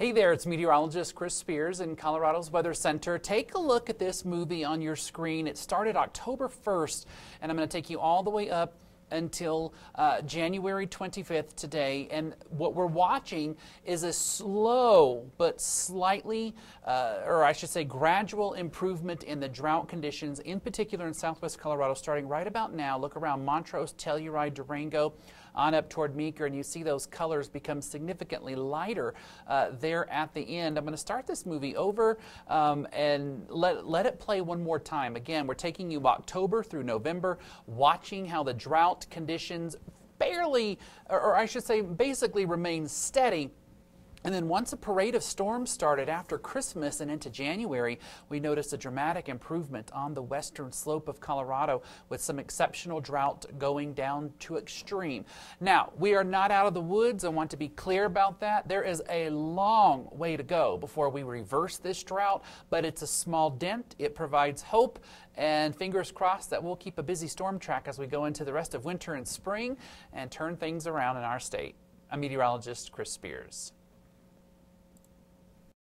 Hey there, it's meteorologist Chris Spears in Colorado's Weather Center. Take a look at this movie on your screen. It started October 1st, and I'm going to take you all the way up until uh, January 25th today. And what we're watching is a slow but slightly, uh, or I should say, gradual improvement in the drought conditions, in particular in southwest Colorado, starting right about now. Look around Montrose, Telluride, Durango on up toward Meeker, and you see those colors become significantly lighter uh, there at the end. I'm going to start this movie over um, and let, let it play one more time. Again, we're taking you October through November, watching how the drought conditions fairly, or I should say, basically remain steady and then once a parade of storms started after Christmas and into January, we noticed a dramatic improvement on the western slope of Colorado with some exceptional drought going down to extreme. Now, we are not out of the woods. I want to be clear about that. There is a long way to go before we reverse this drought, but it's a small dent. It provides hope and fingers crossed that we'll keep a busy storm track as we go into the rest of winter and spring and turn things around in our state. I'm meteorologist Chris Spears.